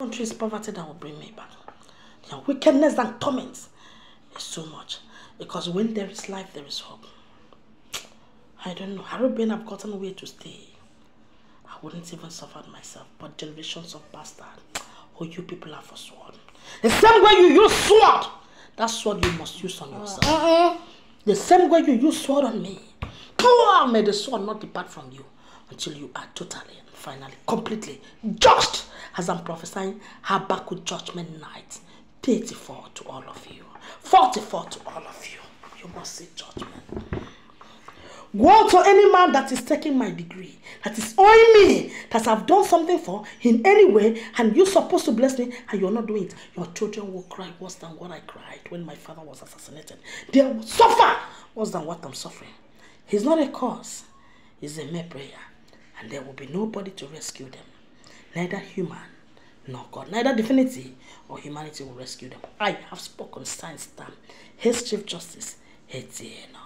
country is poverty that will bring me back. Their wickedness and torment is too much. Because when there is life, there is hope. I don't know. Arabian have gotten away to stay. I wouldn't even suffer myself. But generations of bastards who you people have forsworn. The same way you use sword, that sword you must use on yourself. Uh, uh. The same way you use sword on me. May the sword not depart from you until you are totally and finally, completely just as I'm prophesying Habakkuk judgment night. 34 to all of you. 44 to all of you. You must see judgment. Woe to any man that is taking my degree, that is owing me, that I've done something for in any way, and you're supposed to bless me, and you're not doing it. Your children will cry worse than what I cried when my father was assassinated. They will suffer worse than what I'm suffering. He's not a cause, he's a mere prayer, and there will be nobody to rescue them, neither human nor God, neither divinity or humanity will rescue them. I have spoken, signed, stamp. His Chief Justice, Etienne.